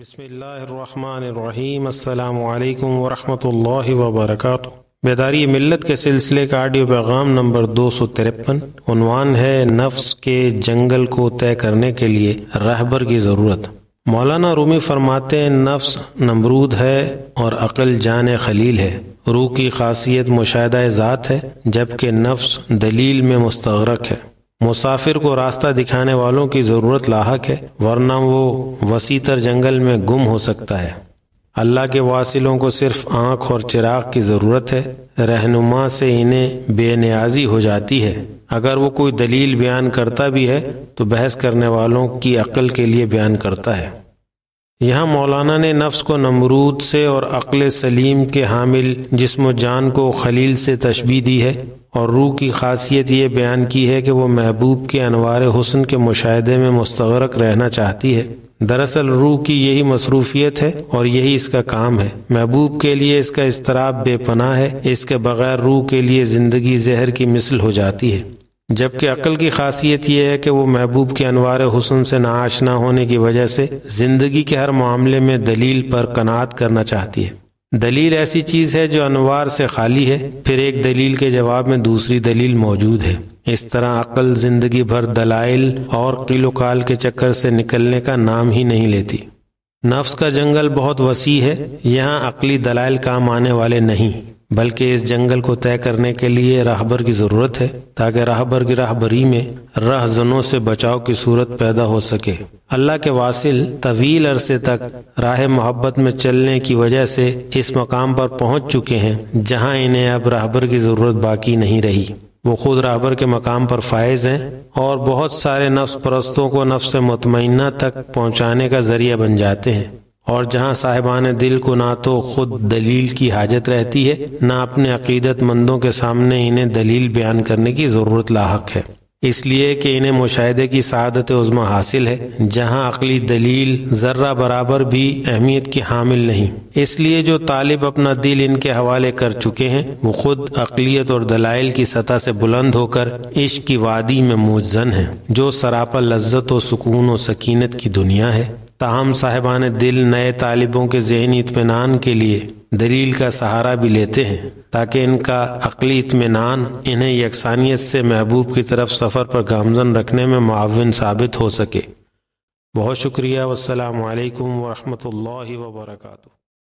بسم اللہ الرحمن الرحیم۔ السلام علیکم ورحمۃ اللہ وبرکاتہ۔ بیداری ملت کے سلسلے کا آڈیو پیغام نمبر دو سو ترپن۔ عنوان ہے نفس کے جنگل کو طے کرنے کے لیے رہبر کی ضرورت۔ مولانا رومی فرماتے ہیں، نفس نمرود ہے اور عقل جان خلیل ہے۔ روح کی خاصیت مشاہدہ ذات ہے، جبکہ نفس دلیل میں مستغرق ہے۔ مسافر کو راستہ دکھانے والوں کی ضرورت لاحق ہے، ورنہ وہ وسیع تر جنگل میں گم ہو سکتا ہے۔ اللہ کے واصلوں کو صرف آنکھ اور چراغ کی ضرورت ہے۔ رہنما سے انہیں بے نیازی ہو جاتی ہے۔ اگر وہ کوئی دلیل بیان کرتا بھی ہے، تو بحث کرنے والوں کی عقل کے لیے بیان کرتا ہے۔ یہاں مولانا نے نفس کو نمرود سے اور عقل سلیم کے حامل جسم و جان کو خلیل سے تشبیح دی ہے اور روح کی خاصیت یہ بیان کی ہے کہ وہ محبوب کے انوار حسن کے مشاہدے میں مستغرق رہنا چاہتی ہے۔ دراصل روح کی یہی مصروفیت ہے اور یہی اس کا کام ہے۔ محبوب کے لیے اس کا اضطراب بے پناہ ہے۔ اس کے بغیر روح کے لیے زندگی زہر کی مثل ہو جاتی ہے۔ جبکہ عقل کی خاصیت یہ ہے کہ وہ محبوب کے انوار حسن سے نہ ہونے کی وجہ سے زندگی کے ہر معاملے میں دلیل پر کنات کرنا چاہتی ہے۔ دلیل ایسی چیز ہے جو انوار سے خالی ہے، پھر ایک دلیل کے جواب میں دوسری دلیل موجود ہے۔ اس طرح عقل زندگی بھر دلائل اور قیل و کال کے چکر سے نکلنے کا نام ہی نہیں لیتی۔ نفس کا جنگل بہت وسیع ہے، یہاں عقلی دلائل کام آنے والے نہیں۔ بلکہ اس جنگل کو طے کرنے کے لیے راہبر کی ضرورت ہے تاکہ راہبر کی راہبری میں راہ زنوں سے بچاؤ کی صورت پیدا ہو سکے۔ اللہ کے واصل طویل عرصے تک راہ محبت میں چلنے کی وجہ سے اس مقام پر پہنچ چکے ہیں جہاں انہیں اب راہبر کی ضرورت باقی نہیں رہی۔ وہ خود راہبر کے مقام پر فائز ہیں اور بہت سارے نفس پرستوں کو نفس مطمئنہ تک پہنچانے کا ذریعہ بن جاتے ہیں۔ اور جہاں صاحبان دل کو نہ تو خود دلیل کی حاجت رہتی ہے، نہ اپنے عقیدت مندوں کے سامنے انہیں دلیل بیان کرنے کی ضرورت لاحق ہے۔ اس لیے کہ انہیں مشاہدے کی سعادت عظما حاصل ہے، جہاں عقلی دلیل ذرہ برابر بھی اہمیت کی حامل نہیں۔ اس لیے جو طالب اپنا دل ان کے حوالے کر چکے ہیں، وہ خود عقلیت اور دلائل کی سطح سے بلند ہو کر عشق کی وادی میں موجزن ہیں۔ جو سراپا لذت و سکون و سکینت کی دنیا ہے تاہم صاحبان دل نئے طالبوں کے ذہنی اطمینان کے لیے دلیل کا سہارا بھی لیتے ہیں، تاکہ ان کا عقلی اطمینان انہیں یکسانیت سے محبوب کی طرف سفر پر گامزن رکھنے میں معاون ثابت ہو سکے۔ بہت شکریہ، والسلام علیکم ورحمۃ اللہ وبرکاتہ۔